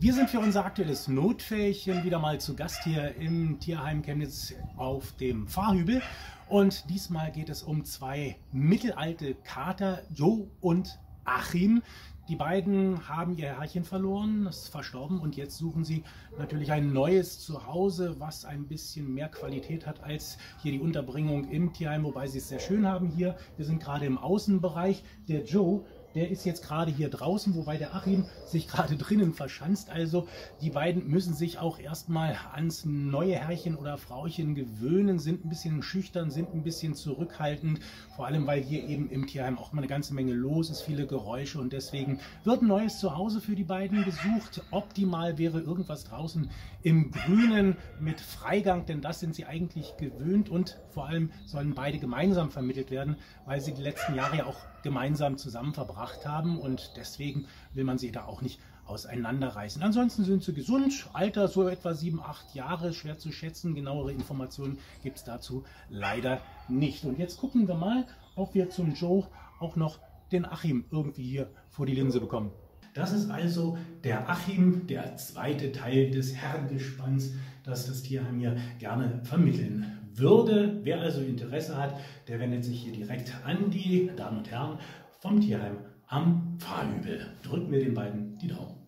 Wir sind für unser aktuelles Notfällchen wieder mal zu Gast hier im Tierheim Chemnitz auf dem Fahrhübel. Und diesmal geht es um zwei mittelalte Kater, Joe und Achim. Die beiden haben ihr Herrchen verloren, ist verstorben und jetzt suchen sie natürlich ein neues Zuhause, was ein bisschen mehr Qualität hat als hier die Unterbringung im Tierheim, wobei sie es sehr schön haben hier. Wir sind gerade im Außenbereich. Der Joe der ist jetzt gerade hier draußen, wobei der Achim sich gerade drinnen verschanzt. Also die beiden müssen sich auch erstmal ans neue Herrchen oder Frauchen gewöhnen, sind ein bisschen schüchtern, sind ein bisschen zurückhaltend. Vor allem, weil hier eben im Tierheim auch mal eine ganze Menge los ist, viele Geräusche und deswegen wird ein neues Zuhause für die beiden gesucht. Optimal wäre irgendwas draußen im Grünen mit Freigang, denn das sind sie eigentlich gewöhnt und vor allem sollen beide gemeinsam vermittelt werden, weil sie die letzten Jahre ja auch gemeinsam zusammen verbracht haben und deswegen will man sie da auch nicht auseinanderreißen. Ansonsten sind sie gesund, Alter so etwa 7, 8 Jahre, schwer zu schätzen. Genauere Informationen gibt es dazu leider nicht. Und jetzt gucken wir mal, ob wir zum Joe auch noch den Achim irgendwie hier vor die Linse bekommen. Das ist also der Achim, der zweite Teil des Herrengespanns, das das Tierheim hier gerne vermitteln würde. Wer also Interesse hat, der wendet sich hier direkt an die Damen und Herren vom Tierheim am Fahrhübel. Drücken wir den beiden die Daumen.